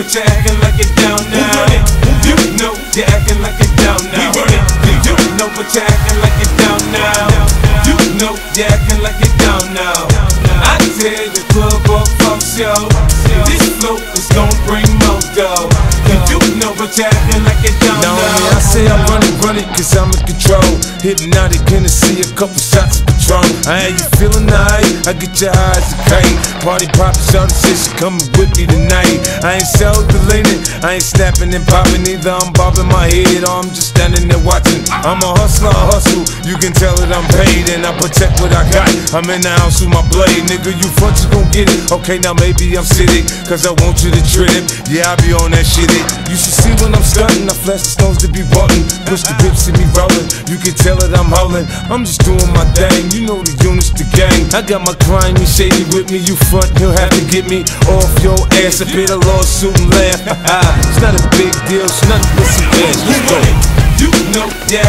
but you're acting like you down now. We run it, You know you're acting like you down now. We run it, You know but you're acting like you down now. You know you're acting like you down now. I tell the club up, fuck yo. This flow is gonna bring more dough. You know but you acting like you down now. Now I say I run it, run it, cause I'm in control. Hypnotic, gonna see a couple shots Patron. I ain't you feeling nice? I get your eyes to kite. Party poppin', shout the shit, she coming with me tonight. I ain't self-deleting, I ain't snapping and popping either. I'm bobbing my head or I'm just standing there watching. I'm a hustler, I hustle. You can tell that I'm paid and I protect what I got. I'm in the house with my blade, nigga. You front, you gon' get it. Okay, now maybe I'm sitting, cause I want you to trip. Yeah, I be on that shit. It. You should see when I'm stunting. I flash the stones to be button. Push the whip, see me rolling can tell that I'm hollering. I'm just doing my thing. You know the units, the gang. I got my crime, you shady with me. You front, he'll have to get me off your ass. A bit of lawsuit and laugh. it's not a big deal, it's nothing but some cash. You know, yeah.